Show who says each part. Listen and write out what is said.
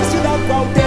Speaker 1: desse da qual